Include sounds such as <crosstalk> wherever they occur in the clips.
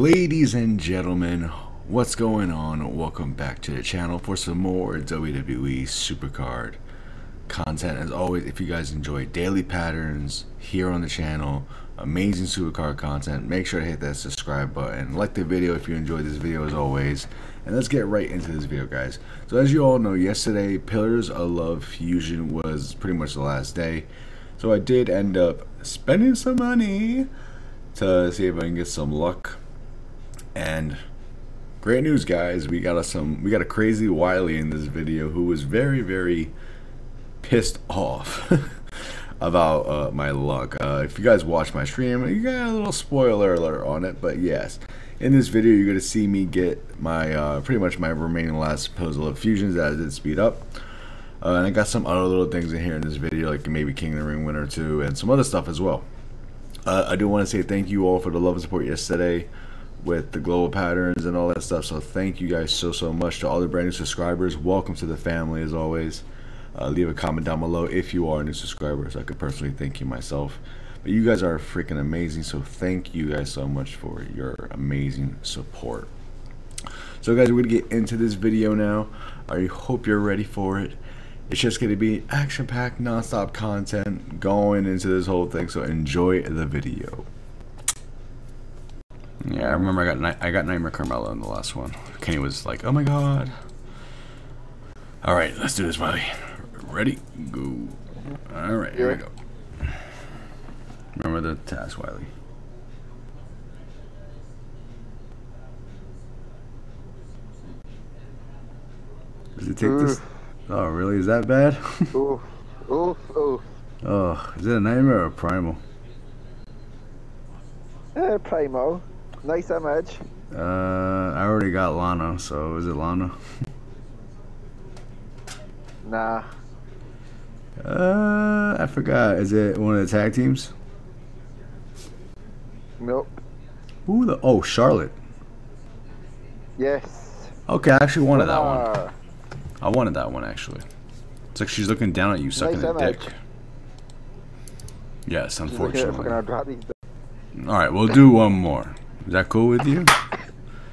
Ladies and gentlemen, what's going on? Welcome back to the channel for some more WWE Supercard content. As always, if you guys enjoy daily patterns here on the channel, amazing Supercard content, make sure to hit that subscribe button. Like the video if you enjoyed this video as always. And let's get right into this video, guys. So as you all know, yesterday, Pillars of Love Fusion was pretty much the last day. So I did end up spending some money to see if I can get some luck and great news, guys! We got a some we got a crazy Wiley in this video who was very very pissed off <laughs> about uh, my luck. Uh, if you guys watch my stream, you got a little spoiler alert on it. But yes, in this video, you're gonna see me get my uh, pretty much my remaining last puzzle of fusions that I did speed up. Uh, and I got some other little things in here in this video, like maybe King of the Ring winner too, and some other stuff as well. Uh, I do want to say thank you all for the love and support yesterday with the global patterns and all that stuff. So thank you guys so so much to all the brand new subscribers. Welcome to the family as always. Uh, leave a comment down below if you are a new subscriber, so I could personally thank you myself. But you guys are freaking amazing, so thank you guys so much for your amazing support. So guys, we're gonna get into this video now. I hope you're ready for it. It's just gonna be action-packed, non-stop content going into this whole thing. So enjoy the video. Yeah, I remember I got I got Nightmare Carmella in the last one. Kenny was like, "Oh my god!" All right, let's do this, Wiley. Ready? Go. All right, here we go. Remember the task, Wiley. Does it take this? Oh, really? Is that bad? ooh, ooh, ooh. Oh, is it a nightmare or a primal? Uh, primal. Nice image. Uh, I already got Lana, so is it Lana? nah. Uh, I forgot. Is it one of the tag teams? Nope. Who the? Oh, Charlotte. Yes. Okay, I actually wanted that one. I wanted that one actually. It's like she's looking down at you, sucking nice a dick. Yes, unfortunately. All right, we'll do one more. Is that cool with you?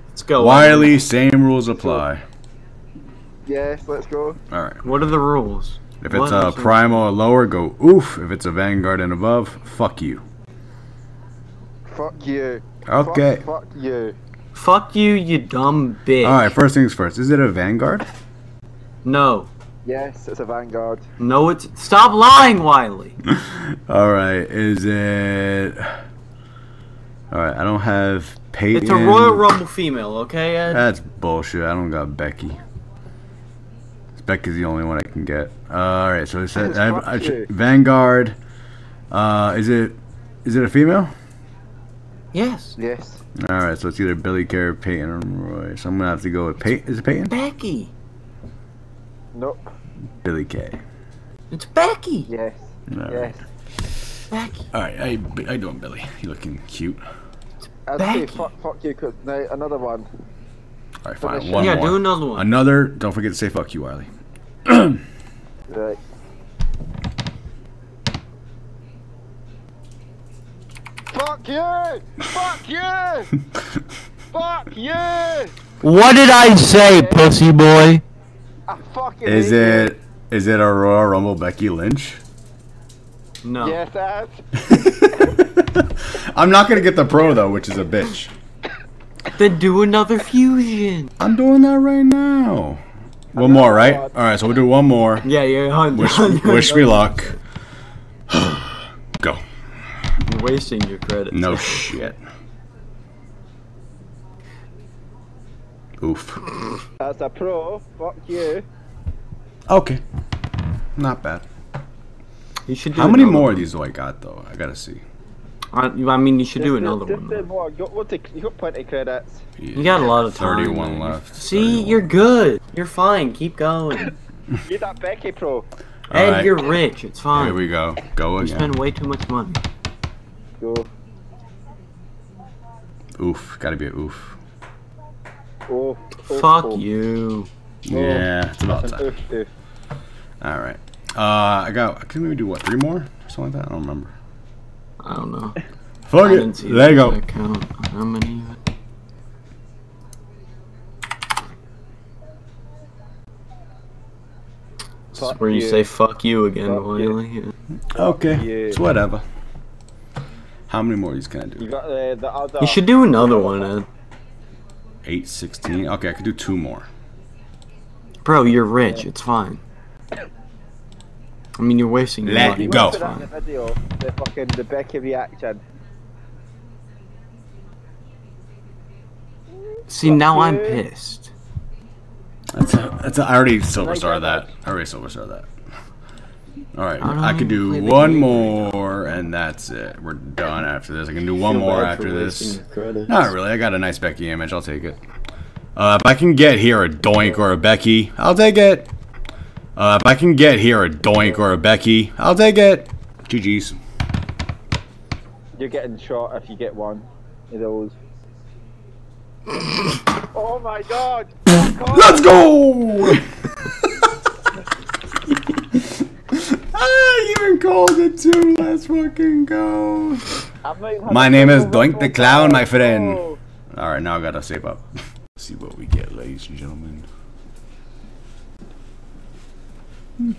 Let's go. Wiley, same rules apply. Yes, let's go. All right. What are the rules? If it's what? a primal or lower, go oof. If it's a vanguard and above, fuck you. Fuck you. Okay. Fuck, fuck you. Fuck you, you dumb bitch. All right. First things first. Is it a vanguard? No. Yes, it's a vanguard. No, it's stop lying, Wiley. <laughs> All right. Is it? All right. I don't have Peyton. It's a Royal Rumble female, okay, Ed? That's bullshit. I don't got Becky. Becky's the only one I can get. Uh, all right, so it said I, I, I, Vanguard. Uh, is it is it a female? Yes. Yes. All right, so it's either Billie Kay or Peyton or Roy. So I'm gonna have to go with Peyton. Is it Peyton? Becky. Nope. Billie Kay. It's Becky. Yes. All yes. Becky. All right, I I doing Billie. You looking cute. I'd Becky. say fuck, fuck you. Cause now another one. All right, fine. One yeah, more. do another one. Another. Don't forget to say fuck you, Wiley. right. Fuck you! Fuck you! <laughs> Fuck you! What did I say, pussy boy? I fucking Is it you. is it a Royal Rumble Becky Lynch? No. Yes, that's. <laughs> I'm not gonna get the pro though, which is a bitch. Then do another fusion. I'm doing that right now. One more, right? All right, so we'll do one more. Yeah, yeah. Wish, wish me luck. <sighs> Go. You're wasting your credit. No shit. Oof. That's a pro. Fuck you. Okay. Not bad. You should do How many more one. of these do I got though? I gotta see. I, I mean, you should just do another just one. Do more. You got, you got plenty credits. Yeah. You got a lot of time. 31 left. See, 31. you're good. You're fine. Keep going. Get that Becky pro. Ed, right. you're rich. It's fine. Here we go. Go You spend way too much money. Go. Oof. Gotta be an oof. Oh. oh Fuck oh. you. Yeah, it's about time. oof, oof. All right. Uh, I got. I can maybe do what three more or something like that. I don't remember. I don't know. Fuck it. There you go. Count how many? Is where you. you. say fuck you again, fuck <laughs> Okay, it's whatever. How many more of these can I do? You, got, uh, the other you should do another one, Ed. 816. Okay, I could do two more. Bro, you're rich. It's fine. I mean, you're wasting your Let money. go. but that in the video, the fucking the Becky reaction. See, now I'm pissed. That's a, that's a, I already silver star that. that. I already silver star that. All right, I don't I could do one game more, and that's it. We're done after this. I can do one more after this. wasting your credits. Not really. I got a nice Becky image. I'll take it. Uh, if I can get here a Doink or a Becky, I'll take it. Uh, if I can get here a Doink or a Becky, I'll take it. GG's. You're getting shot if you get one of those. <laughs> oh my god! Let's go! <laughs> I even called it too. Let's fucking go. I'm not even My name is Doink the Clown, my friend. Oh. All right, now I gotta save up. <laughs> see what we get, ladies and gentlemen. Hmm.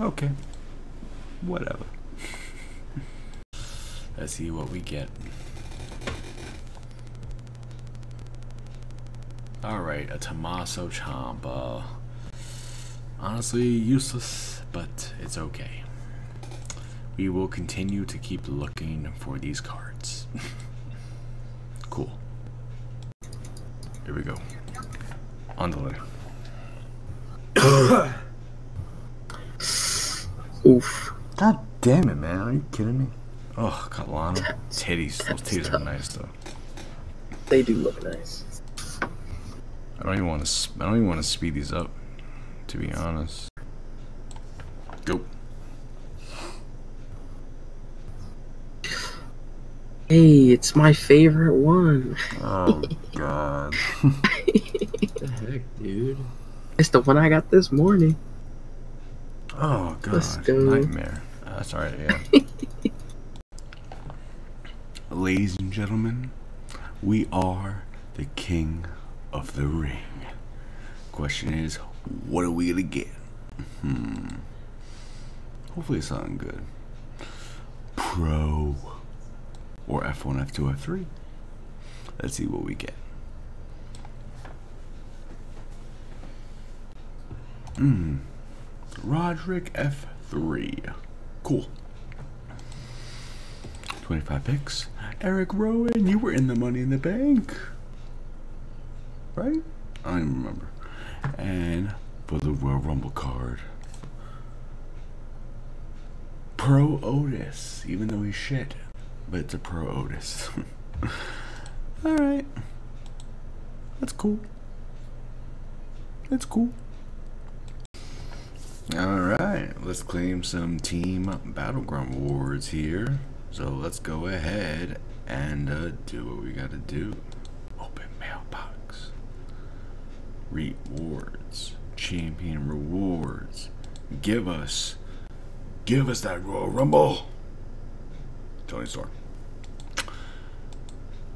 Okay. Whatever. <laughs> Let's see what we get. Alright, a Tommaso Ciampa. Honestly, useless, but it's okay. We will continue to keep looking for these cards. <laughs> cool. Here we go. On the lid. Oof. God damn it, man. Are you kidding me? Oh, Catalano. Titties. Those titties are nice, though. They do look nice. I don't even want to. I don't even want to speed these up. To be honest. Go. Hey, it's my favorite one. Oh God. <laughs> What the heck, dude? It's the one I got this morning. Oh God. Go. Nightmare. That's alright. Yeah. <laughs> Ladies and gentlemen, we are the king of the ring. Question is, what are we gonna get? Hmm. Hopefully something good. Pro or F1, F2, F3. Let's see what we get. Hmm. Roderick F3. Cool. 25 picks. Eric Rowan, you were in the Money in the Bank. Right? I don't even remember. And for the Royal Rumble card, Pro Otis, even though he's shit, but it's a Pro Otis. <laughs> Alright. That's cool. That's cool. Alright, let's claim some Team Battleground awards here. So let's go ahead and uh, do what we gotta do. Open mailbox. Rewards. Champion rewards. Give us. Give us that Royal Rumble. Toni Storm.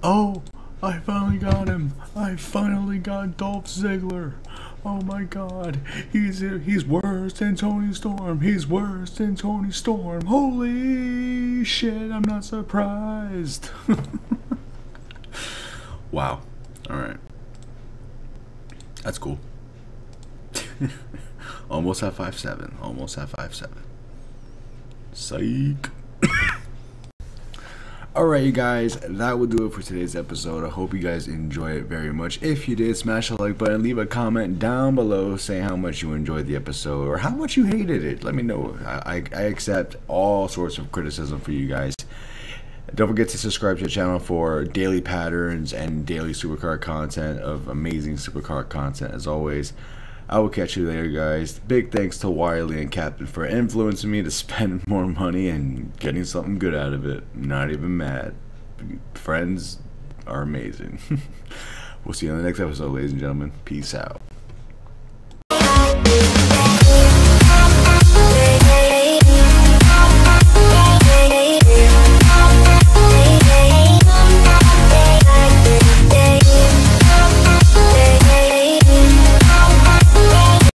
Oh, I finally got him. I finally got Dolph Ziggler. Oh my god. He's he's worse than Toni Storm. He's worse than Toni Storm. Holy shit, I'm not surprised. <laughs> wow. Alright. That's cool. <laughs> Almost at five seven. Almost at five seven. Psych. <coughs> Alright, you guys, that will do it for today's episode. I hope you guys enjoy it very much. If you did, smash the like button, leave a comment down below saying how much you enjoyed the episode or how much you hated it. Let me know. I, I, I accept all sorts of criticism for you guys. Don't forget to subscribe to the channel for daily patterns and daily Supercard content of amazing Supercard content as always. I will catch you later, guys. Big thanks to Wiley and Captain for influencing me to <laughs> spend more money and getting something good out of it. Not even mad. Friends are amazing. <laughs> we'll see you on the next episode, ladies and gentlemen. Peace out.